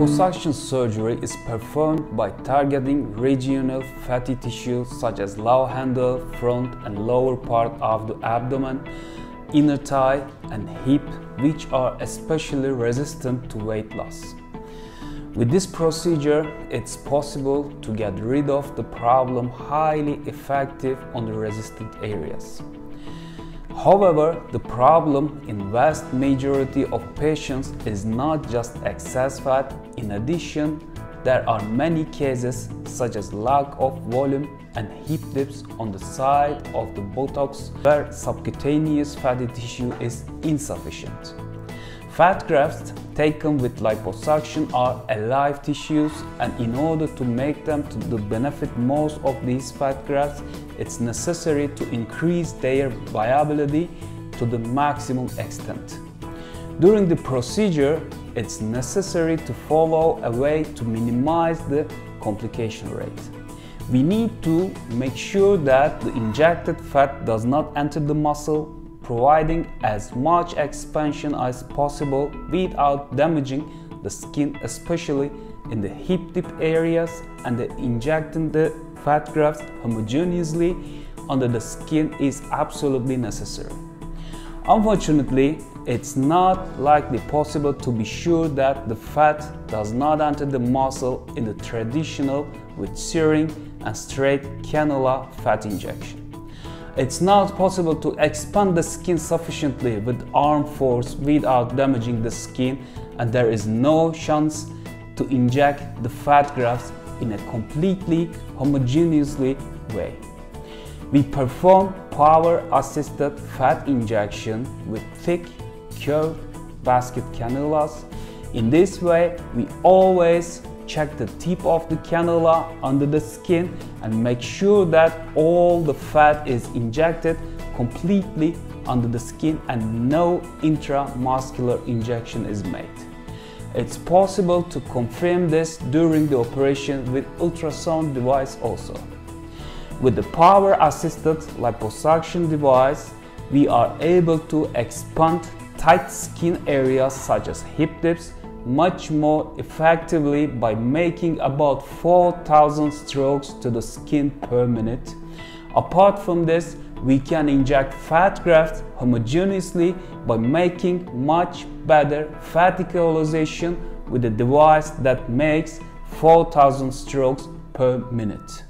Liposuction surgery is performed by targeting regional fatty tissue such as love handle, front and lower part of the abdomen, inner thigh and hip which are especially resistant to weight loss. With this procedure, it's possible to get rid of the problem highly effective on the resistant areas. However, the problem in vast majority of patients is not just excess fat. In addition, there are many cases such as lack of volume and hip dips on the side of the buttocks where subcutaneous fatty tissue is insufficient. Fat grafts taken with liposuction are alive tissues and in order to make them to benefit most of these fat grafts, it's necessary to increase their viability to the maximum extent. During the procedure, it's necessary to follow a way to minimize the complication rate. We need to make sure that the injected fat does not enter the muscle providing as much expansion as possible without damaging the skin especially in the hip dip areas and injecting the fat grafts homogeneously under the skin is absolutely necessary. Unfortunately, it's not likely possible to be sure that the fat does not enter the muscle in the traditional with syringe and straight cannula fat injection. It's not possible to expand the skin sufficiently with arm force without damaging the skin and there is no chance to inject the fat grafts in a completely homogeneously way. We perform power-assisted fat injection with thick, curved basket cannulas. In this way, we always check the tip of the cannula under the skin and make sure that all the fat is injected completely under the skin and no intramuscular injection is made. It's possible to confirm this during the operation with ultrasound device also. With the power assisted liposuction device, we are able to expand tight skin areas such as hip dips, much more effectively by making about 4000 strokes to the skin per minute. Apart from this, we can inject fat grafts homogeneously by making much better fat equalization with a device that makes 4000 strokes per minute.